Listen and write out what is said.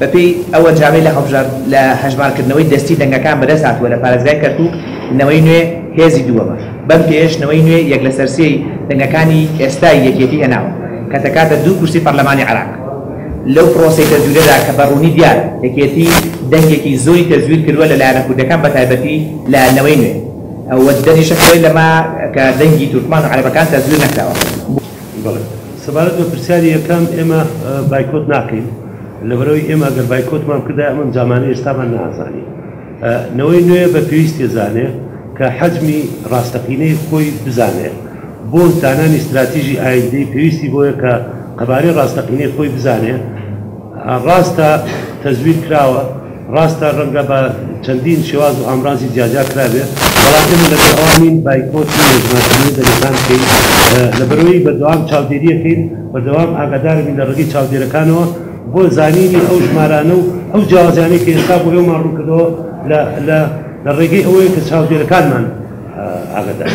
بەپی ئەوە جاوی لە هەبژار لە هەژمارکردنەوەی دەستی دەنگەکان بەدەساتوە لە پارێزگای کەرکک نەوەی نوێ هێزی دووەمە بەم پێشنەوەی نوێ یەک لە سەرسی دەنگەکانی ئێستای یەکێتی هێناوە کە دەکاتە دوو کورسی پەرلەمانی عراق لەو پرۆسی تەزویرەدا کە بەڕوونی دیار یەکێتی دەنگێکی زۆری تەزویر کردووە لە لایەنە کوردەکان بە تایبەتی لە نەوەی نوێ ئەوە دەریشەکەی لەما کە دەنگی تورکمان و عەرەبەکان تەزویر نەکراوە سەبارەت بە پرسیاری یەکەم ئێمە بایکۆت ناکەین لەبەرەوەی ئێمە ئەگەر بایکۆتمان کردا ئەمەم زمانی ئێستامان نازانی نەوەی نوێ بە پێویستی زانێ کە حەجمی ڕاستەقینەی خۆی بزانێ بۆ زانانی استراتیژی ئایندەی پێویستی بۆیە کە قەبارەی ڕاستەقینەی خۆی بزانێ ڕاستە تەزویر کراوە ڕاستە ڕەنگە بە چەندین شێواز و ئامرازی جیاجار کرابێت وڵاتم لەگەڵوانین بایکۆتی نێژمەکردنی دەریخان بکەین لەبەرەوەی بەدەوام چاودێریەکەین بەردەوام ئاگادارمی لە ڕێگەی چاودێرەکانەوە بۆ زانینی او ژمارانە و ئەو جیازانەی کە ئێستا بۆ ئێوەمان ڕووکردەوە لە ڕێگەی ئەوەیە کە چاودێرەکانمان آه، ئاگدان.